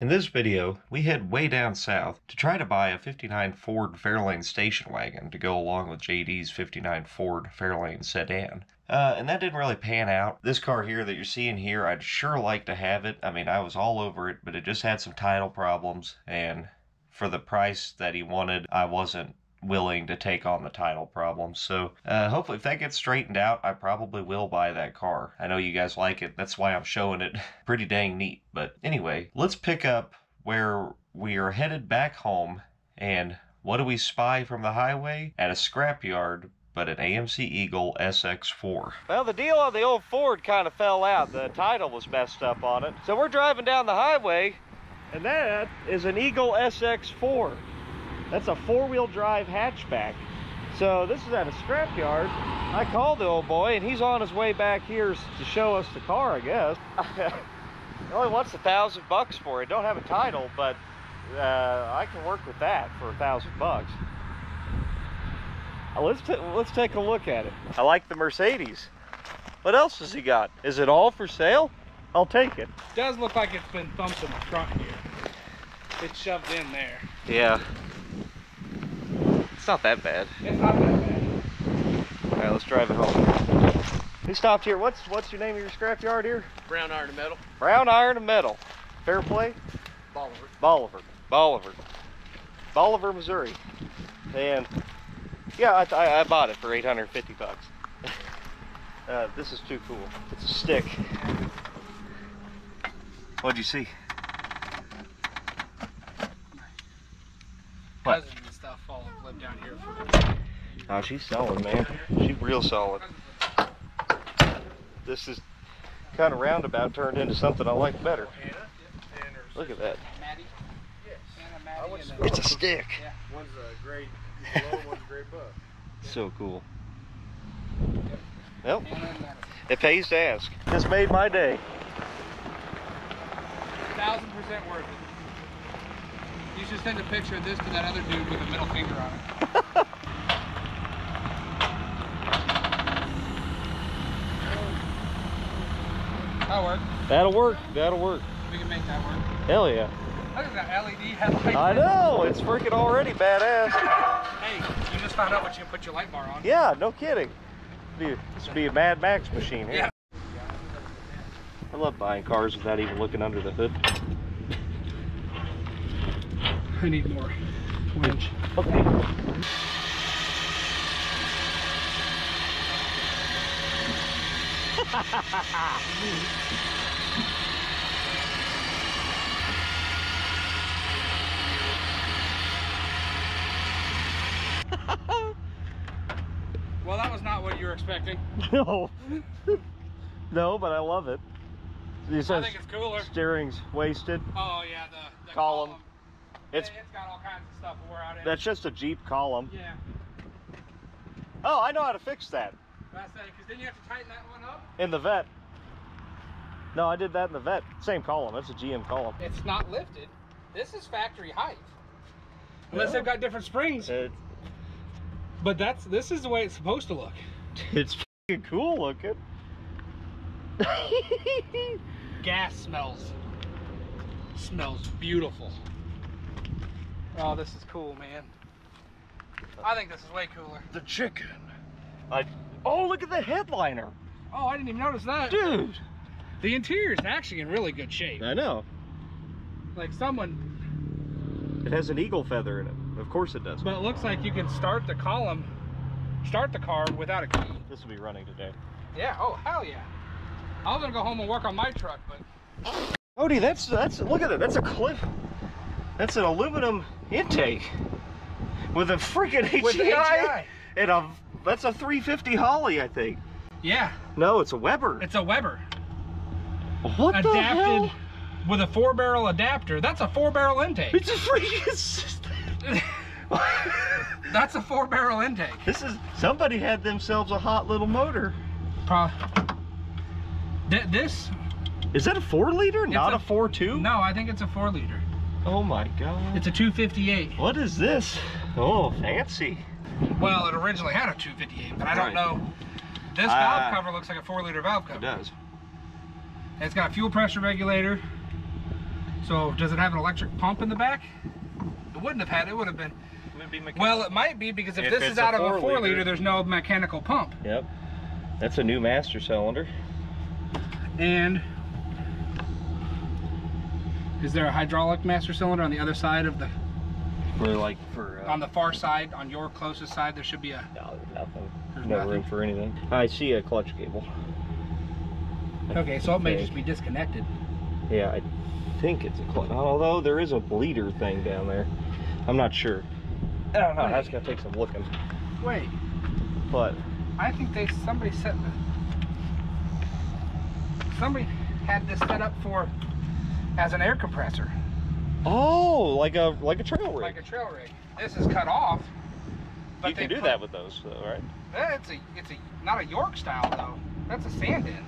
In this video, we head way down south to try to buy a 59 Ford Fairlane station wagon to go along with JD's 59 Ford Fairlane sedan. Uh, and that didn't really pan out. This car here that you're seeing here, I'd sure like to have it. I mean, I was all over it, but it just had some title problems, and for the price that he wanted, I wasn't willing to take on the title problem. So uh, hopefully, if that gets straightened out, I probably will buy that car. I know you guys like it. That's why I'm showing it. Pretty dang neat. But anyway, let's pick up where we are headed back home. And what do we spy from the highway? At a scrapyard. But an AMC Eagle SX4. Well, the deal on the old Ford kind of fell out. The title was messed up on it. So we're driving down the highway, and that is an Eagle SX4. That's a four-wheel drive hatchback. So this is at a scrapyard. I called the old boy and he's on his way back here to show us the car, I guess. he only wants a thousand bucks for it. Don't have a title, but uh, I can work with that for a thousand bucks. Uh, Let's, let's take a look at it. I like the Mercedes. What else has he got? Is it all for sale? I'll take it. Does look like it's been thumped in the front here. It's shoved in there. Yeah. It's not that bad. It's not that bad. All right, let's drive it home. We stopped here. What's what's your name of your scrapyard here? Brown iron and metal. Brown Iron and Metal. Fair play? Bolivar. Bolivar. Bolivar. Bolivar, Missouri. And yeah, I, I, I bought it for 850 bucks. Uh, this is too cool. It's a stick. What'd you see? What? Oh, she's solid, man. She's real solid. This is kind of roundabout turned into something I like better. Look at that. Maddie. Anna, I would Maddie, and score. It's a stick. Yeah. One's a great low, one's a great buck. So cool. Well, Anna and Maddie. it pays to ask. Just made my day. Thousand percent worth it. You should send a picture of this to that other dude with a middle finger on it. That'll work. That'll work. That'll work. We can make that work. Hell yeah. Look at that LED headlight. I know. It's freaking already badass. Hey, you just found out what you can put your light bar on. Yeah, no kidding. This would be a Mad Max machine here. Yeah. I love buying cars without even looking under the hood. I need more winch. Okay. Well, that was not what you were expecting. No. no, but I love it. I think it's cooler. steering's wasted. Oh yeah, the, the Column. column. It's it's got all kinds of stuff wore out in it. that's just a Jeep column. Yeah. Oh, I know how to fix that I because then you have to tighten that one up. in the Vette. No, I did that in the Vette. Same column. That's a GM column. It's not lifted. This is factory height. Unless Yeah. they've got different springs. It, But that's this is the way it's supposed to look. it's cool looking. Gas smells. Smells beautiful. Oh, this is cool, man. I think this is way cooler. the chicken. I. Oh, look at the headliner, Oh, I didn't even notice that. dude. The interior is actually in really good shape. I know. Like someone, It has an eagle feather in it. Of course it does. but it looks like you can start the column, start the car without a key. This will be running today. Yeah. Oh, hell yeah. I was gonna go home and work on my truck, but Cody, that's that's look at it. That's a cliff. That's an aluminum intake with a freaking HEI, and a that's a 350 Holley, I think. yeah, No, it's a Weber. it's a Weber what the adapted hell? with a four barrel adapter. That's a four barrel intake. It's a freaking system. That's a four barrel intake. this is somebody had themselves a hot little motor. Pro- Th- this? Is that a four liter, not a- a, four two? No, I think it's a four liter. Oh my god. It's a 258. what is this? Oh, fancy. Well, it originally had a 258, but I don't Right. know. This Ah. valve cover looks like a four liter valve cover. It does. It's got a fuel pressure regulator, So does it have an electric pump in the back? It wouldn't have had. It would have been. Well, it might be because if, If this is a out of a four liter. liter, there's no mechanical pump. Yep. That's a new master cylinder. And is there a hydraulic master cylinder on the other side of the For like for uh, on the far side, on your closest side? There should be a. no, there's nothing. There's no nothing. room for anything. I see a clutch cable. Okay, so it may just be disconnected. Yeah, I think it's a clutch. Although there is a bleeder thing down there. I'm not sure. I don't know. Wait. That's gonna take some looking. Wait, But I think they somebody set the somebody had this set up for as an air compressor, oh, like a like a trail rig. like a trail rig. This is cut off. But you can do put- that with those, though, right? It's a it's a not a York style though. That's a Sanden.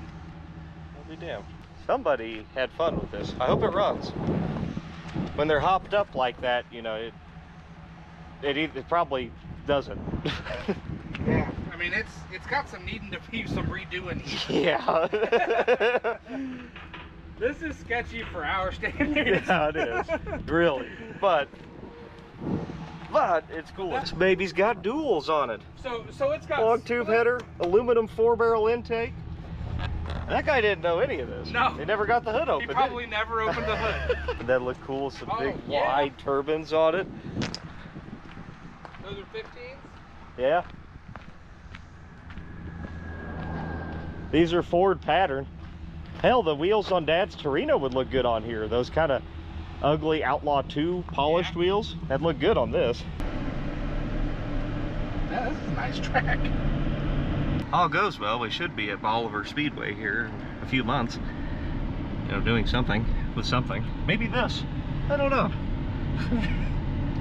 I'll be damned. Somebody had fun with this. I hope it runs. When they're hopped up like that, you know, it it, it probably doesn't. Yeah. I mean it's it's got some needing to be some redoing yeah. This is sketchy for our standards. yeah, it is. Really. But but it's cool. This baby's got duals on it. So so it's got Long tube header, aluminum four barrel intake. That guy didn't know any of this. No. He never got the hood open. He probably never opened the hood. That look cool? Some Oh, big yeah. wide turbines on it. Those are 15s. Yeah. These are Ford pattern. Hell, the wheels on Dad's Torino would look good on here. Those kind of ugly Outlaw 2 polished Yeah. wheels. That'd look good on this. Yeah, this is a nice track. All goes well. We should be at Bolivar Speedway here in a few months. You know, doing something with something. Maybe this. I don't know.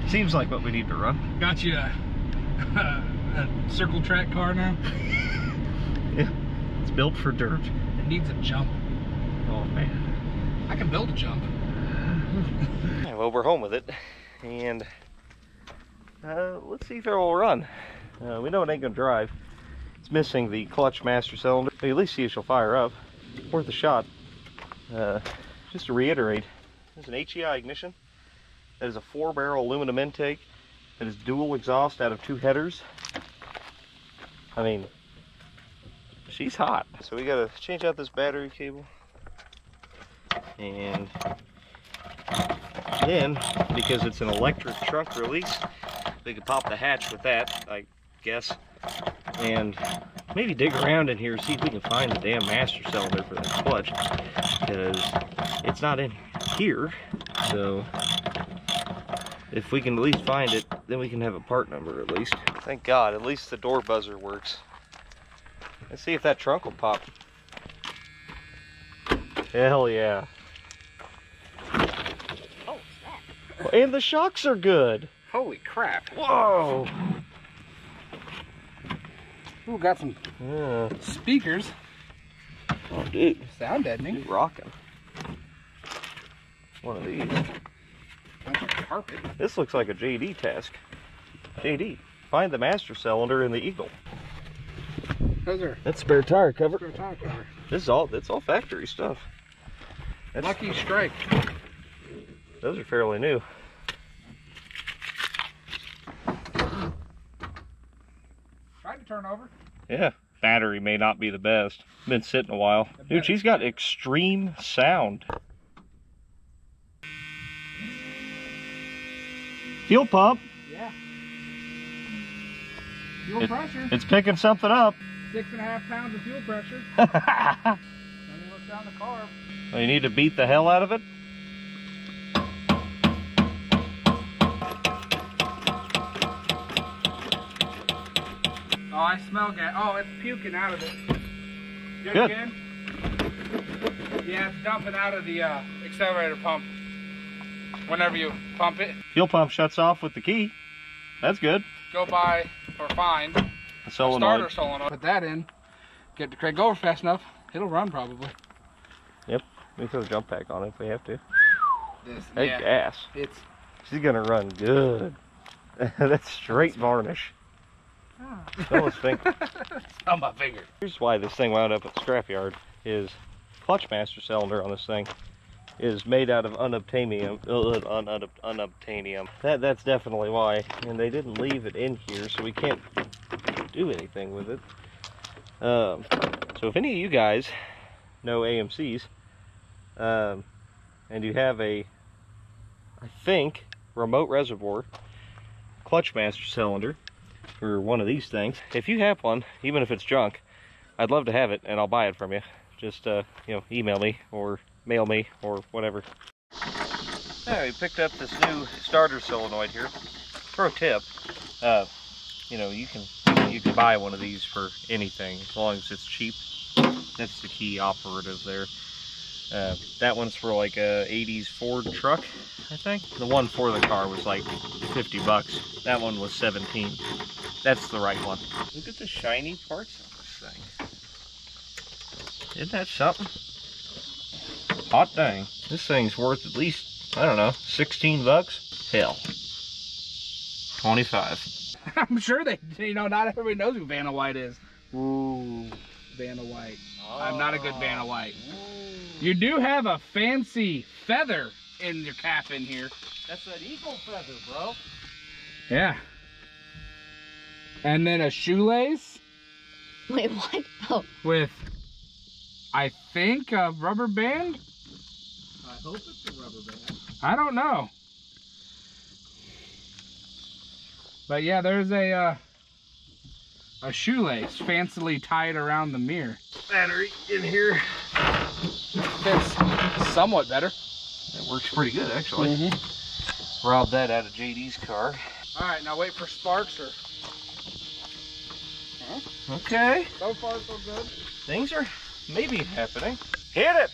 Seems like what we need to run. Got you a, a circle track car now. Yeah. It's built for dirt. It needs a jump. Oh man. I can build a jump. Well, we're home with it, and uh, let's see if it will run. Uh, we know it ain't gonna drive. It's missing the clutch master cylinder. But at least see if she'll fire up. Worth a shot. Uh, just to reiterate, there's an HEI ignition. That is a four-barrel aluminum intake. That is dual exhaust out of two headers. I mean, she's hot. So we gotta change out this battery cable. And then, because it's an electric trunk release, we could pop the hatch with that, I guess. And maybe dig around in here, see if we can find the damn master cylinder for that clutch. Because it's not in here. So, if we can at least find it, then we can have a part number at least. Thank God, at least the door buzzer works. Let's see if that trunk will pop. Hell yeah. And the shocks are good. Holy crap. Whoa. Ooh, got some Yeah. speakers. Oh, dude, Sound deadening. he's rocking. One of these. Carpet. This looks like a JD task. JD, find the master cylinder in the Eagle. Those are That's spare tire cover. a tire cover. This is all. That's all factory stuff. That's, Lucky strike. Those are fairly new. Tried to turn over. Yeah. Battery may not be the best. Been sitting a while. Dude, she's got extreme sound. Fuel pump. Yeah. Fuel It- pressure. It's picking something up. Six and a half pounds of fuel pressure. Let me look down the carb. you need to beat the hell out of it. Oh, I smell gas. Oh, it's puking out of it. Good, Good. again? Yeah, it's dumping out of the uh, accelerator pump. Whenever you pump it, Fuel pump shuts off with the key. That's good. go by or find The a solenoid. starter solenoid. Put that in. Get the crank over fast enough. It'll run probably. Yep, we throw the jump pack on it if we have to. This, Hey, yeah, gas. it's. She's gonna run good. That's straight varnish. The stink. on my finger. Here's why this thing wound up at the scrapyard is clutch master cylinder on this thing is made out of unobtainium. Uh, un, un, unobtainium. That that's definitely why. And they didn't leave it in here, so we can't do anything with it. Um, so if any of you guys know AMCs, um, and you have a, I think, remote reservoir clutch master cylinder for one of these things, if you have one, even if it's junk, I'd love to have it, and I'll buy it from you. Just uh, you know, email me or mail me or whatever. Yeah, we picked up this new starter solenoid here. Pro tip, uh, you know, you can you can buy one of these for anything as long as it's cheap. That's the key operative there. Uh, that one's for like a 80s Ford truck, I think. The one for the car was like 50 bucks. That one was 17. That's the right one. Look at the shiny parts on this thing. Isn't that something? Hot dang. This thing's worth at least, I don't know, 16 bucks? Hell. 25. I'm sure they, you know, not everybody knows who Vanna White is. Ooh, Vanna White. I'm not a good Vanna White. You do have a fancy feather in your cap in here. That's an eagle feather, bro. Yeah. And then a shoelace Wait, what? Oh, with, I think, a rubber band. I hope it's a rubber band. I don't know. But yeah, there's a uh, a shoelace fancily tied around the mirror. Battery in here. Fits somewhat better. That works pretty good, actually. Mm-hmm. Robbed that out of JD's car. All right, now wait for sparks. Or Okay. so far so good. Things are maybe happening. Hit it!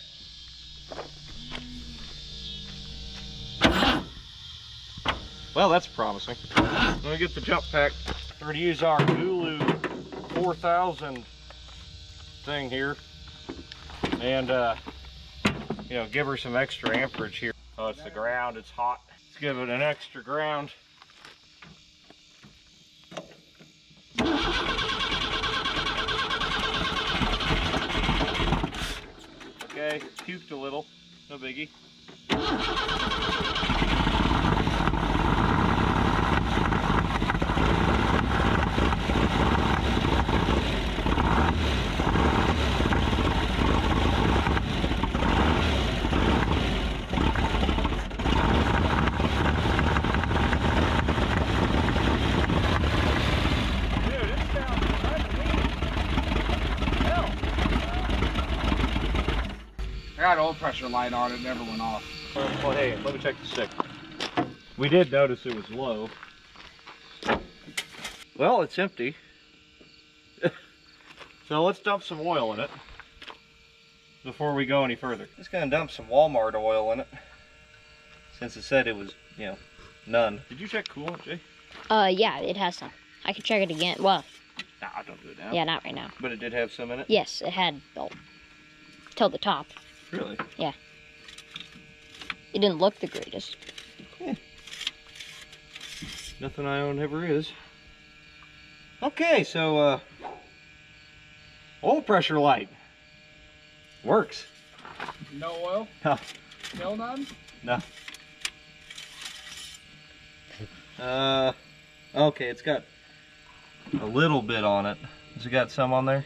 Well, that's promising. Let me get the jump pack. We're gonna use our Hulu 4000 thing here. And, uh, you know, give her some extra amperage here. Oh, it's the ground, it's hot. Let's give it an extra ground. Okay, puked a little, no biggie. Old pressure light on. It never went off. Well, hey, let me check the stick. We did notice it was low. Well, it's empty. so let's dump some oil in it before we go any further. Just gonna dump some Walmart oil in it since it said it was, you know, none. Did you check coolant, Jay? uh, yeah, it has some. I can check it again. Well, Nah, don't do it now. yeah, not right now. But it did have some in it? Yes, it had, oh, till the top. Really? Yeah. It didn't look the greatest. Yeah. Nothing I own ever is. Okay, so uh oil pressure light. Works. No oil. No. Still none. No. Uh okay, it's got a little bit on it. Has it got some on there?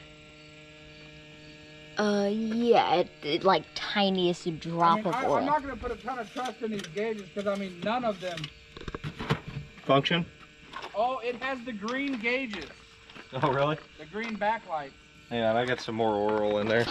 Uh, yeah, it, it like tiniest drop I mean, of I, oil. I'm not gonna put a ton of trust in these gauges because I mean none of them. Function? Oh, it has the green gauges, Oh really? the green backlight. Yeah, I got some more oil in there.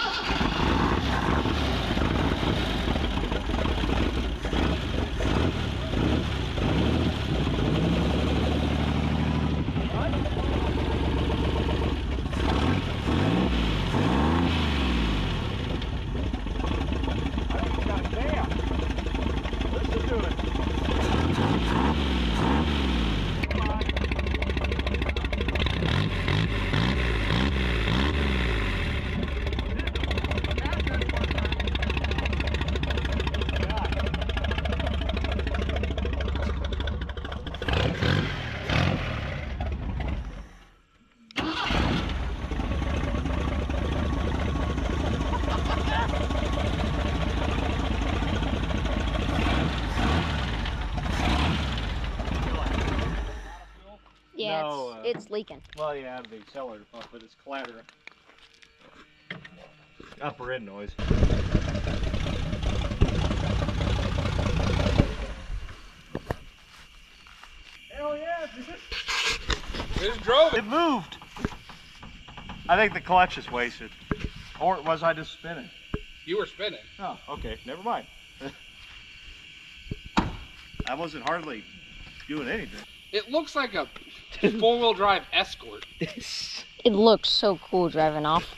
Yeah, it's, uh, it's leaking. Well, yeah, the accelerator pump, but it's clattering. Upper end noise. Hell yeah, Just drove it. It moved. I think the clutch is wasted. Or was I just spinning? You were spinning. Oh, okay, never mind. I wasn't hardly doing anything. It looks like a four-wheel drive Escort. It looks so cool driving off.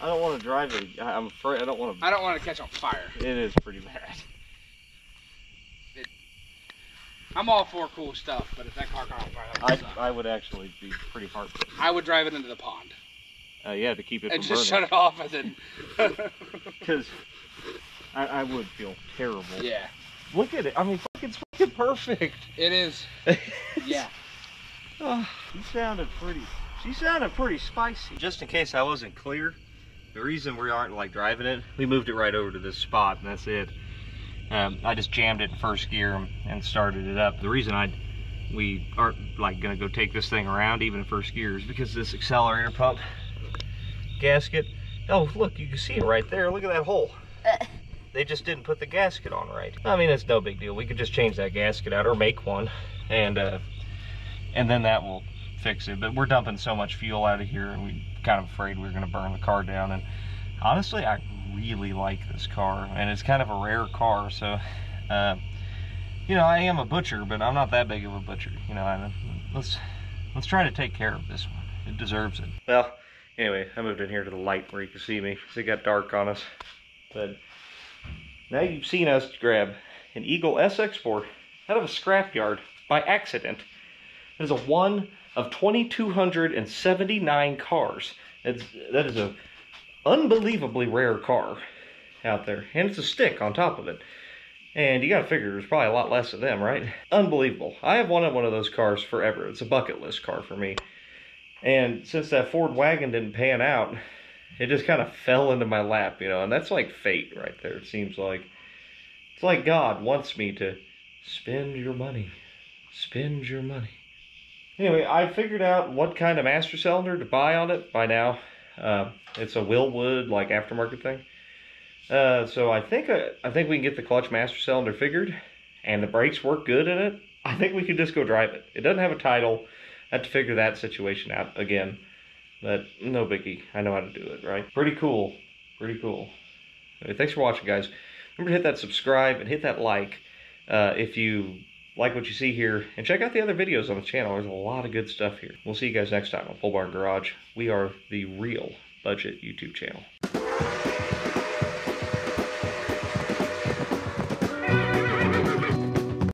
I don't want to drive it. I- I'm afraid I don't want to. I don't want to catch on fire. It is pretty bad. I'm all for cool stuff, but if that car caught on fire, I, suck. I would actually be pretty heartbroken. I would drive it into the pond Uh, yeah, to keep it and from just shut burning. it off and then. Because I, I would feel terrible. yeah, Look at it. I mean, fuck, it's fucking perfect. it is. Yeah. Oh, she sounded pretty. She sounded pretty spicy. Just in case I wasn't clear, the reason we aren't like driving it, we moved it right over to this spot, and that's it. Um, I just jammed it in first gear and- and started it up. The reason I we aren't like gonna go take this thing around even in first gear is because this accelerator pump gasket. Oh, look, you can see it right there. Look at that hole. They just didn't put the gasket on right. I mean, it's no big deal. We could just change that gasket out or make one, and uh, and then that will fix it. But we're dumping so much fuel out of here, and we kind of afraid we're going to burn the car down. And honestly, I really like this car, and it's kind of a rare car. So, uh, you know, I am a butcher, but I'm not that big of a butcher. You know, I, let's let's try to take care of this one. It deserves it. Well, anyway, I moved in here to the light where you can see me it got dark on us. But now you've seen us grab an Eagle SX4 out of a scrapyard by accident. It is a one of 2,279 cars. It's, that is an unbelievably rare car out there. And it's a stick on top of it. And you gotta figure there's probably a lot less of them, right? Unbelievable. I have wanted one of those cars forever. It's a bucket list car for me. And since that Ford wagon didn't pan out, it just kind of fell into my lap, you know, and that's like fate right there, it seems like. It's like God wants me to spend your money. Spend your money. Anyway, I figured out what kind of master cylinder to buy on it by now. Uh, it's a Wilwood like aftermarket thing. Uh, so I think uh, I think we can get the clutch master cylinder figured, and the brakes work good in it. I think we could just go drive it. It doesn't have a title. I have to figure that situation out again, but no biggie. I know how to do it. Right? Pretty cool. Pretty cool. Anyway, thanks for watching, guys. Remember to hit that subscribe and hit that like uh, if you like what you see here, and check out the other videos on the channel. There's a lot of good stuff here. We'll see you guys next time on Pole Barn Garage. We are the real budget YouTube channel.